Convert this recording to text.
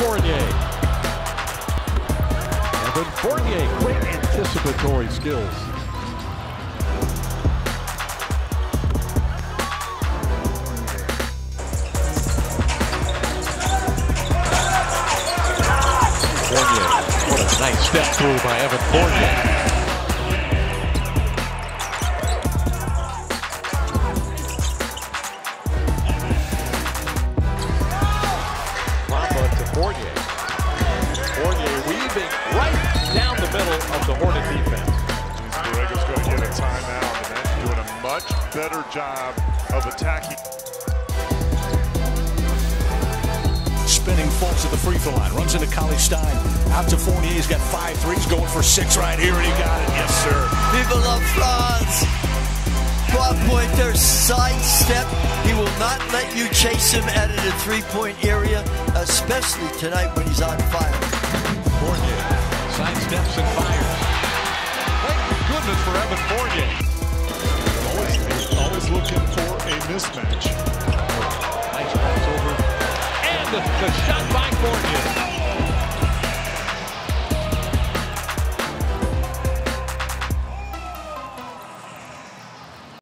Fournier. Evan Fournier, great anticipatory skills. Fournier, what a nice step through by Evan Fournier. Of the Hornet defense. Borrego's going to get a timeout and then doing a much better job of attacking. Spinning falls at the free throw line, runs into Cauley-Stein. Out to Fournier, he's got five threes, going for six right here, and he got it. Yes, sir. Vive la France! Trois-pointer sidestep. He will not let you chase him out of the three-point area, especially tonight when he's on fire. the, the shot by Fournier.